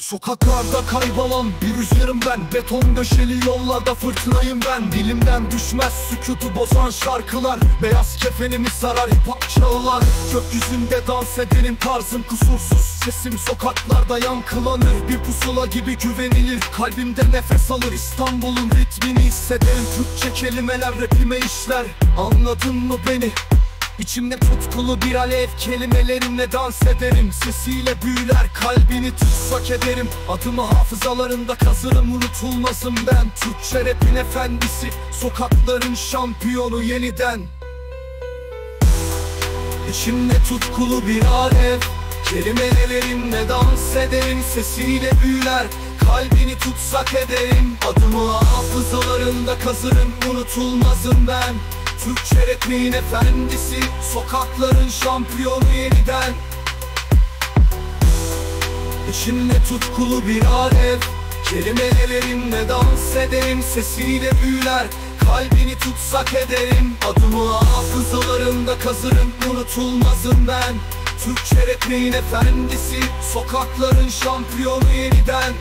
Sokaklarda kaybolan bir rüzgarım ben. Beton döşeli yollarda fırtınayım ben. Dilimden düşmez sükutu bozan şarkılar. Beyaz kefenimi sarar hip hop çağlar. Gökyüzünde dans ederim tarzım kusursuz. Sesim sokaklarda yankılanır. Bir pusula gibi güvenilir. Kalbimde nefes alır. İstanbul'un ritmini hissederim. Türkçe kelimeler rapime işler. Anladın mı beni? İçimde tutkulu bir alev kelimelerimle dans ederim. Sesiyle büyüler kalbini tutsak ederim. Adımı hafızalarında kazırım unutulmazım ben. Türkçe rapin efendisi sokakların şampiyonu yeniden. İçimde tutkulu bir alev Kelimelerimle dans ederim. Sesiyle büyüler Kalbini tutsak ederim. Adımı hafızalarında kazırım Unutulmazım ben Türkçe rapin efendisi Sokakların şampiyonu yeniden. İçimde tutkulu bir alev Kelimelerimle dans ederim Sesiyle büyüler. Kalbini tutsak ederim Adımı hafızalarında kazırım Unutulmazım ben. Türkçe rapin efendisi Sokakların şampiyonu yeniden